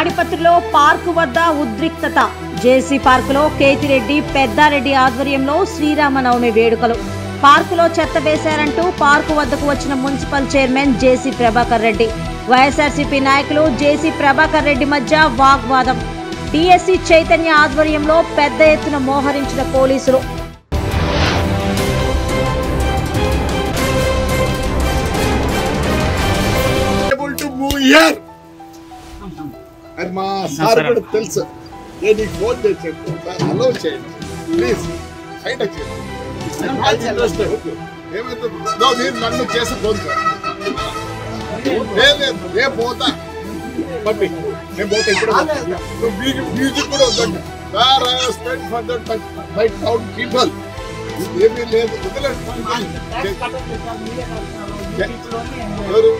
తాడిపత్రిలో పార్కు వద్ద ఉద్రిక్తత. జేసీ పార్కులో కేతిరెడ్డి పెద్దారెడ్డి ఆధ్వర్యంలో శ్రీరామనవమి వేడుకలు. పార్కులో చెత్త వేశారంటూ పార్కు వద్దకు వచ్చిన municipal chairman JC Prabhakar Reddy. YSRCP నాయకులు జేసీ ప్రభాకర్ రెడ్డి మధ్య వాగ్వాదం. డిఎస్సి చైతన్య ఆధ్వర్యంలో పెద్ద ఎత్తున మోహరించిన పోలీసులు. Able here. అది మా సార్ కూడా తెలుసు. నేను నీకు ఫోన్ సార్ అలో చేయండి. ప్లీజ్ సైడ్ నో, మీరు నన్ను చేసి ఫోన్ లేదు నేను పోతా. పంపి. నేను పోతా ఇప్పుడు. నువ్వు మ్యూజిక్ మ్యూజిక్ కూడా వద్దండి sir I spend for that my town people ఏమీ లేదు. వదిలేండి. ఎవరు?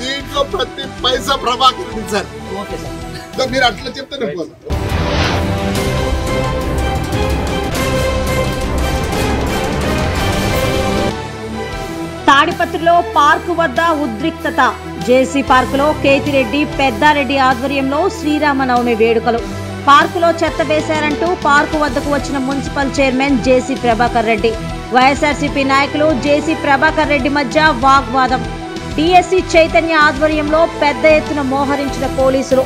దీంట్లో ప్రతి పైసా ప్రభాకర్ సార్. మీరు అట్లా చెప్తే. తాడిపత్రిలో పార్కు వద్ద ఉద్రిక్తత. జేసీ పార్కులో కేతిరెడ్డి పెద్దారెడ్డి ఆధ్వర్యంలో శ్రీరామనవమి వేడుకలు. పార్కులో చెత్త వేశారంటూ పార్కు వద్దకు వచ్చిన municipal chairman JC Prabhakar Reddy. YSRCP నాయకులు జేసీ ప్రభాకర్ రెడ్డి మధ్య వాగ్వాదం. డిఎస్సీ చైతన్య ఆధ్వర్యంలో పెద్ద ఎత్తున మోహరించిన పోలీసులు.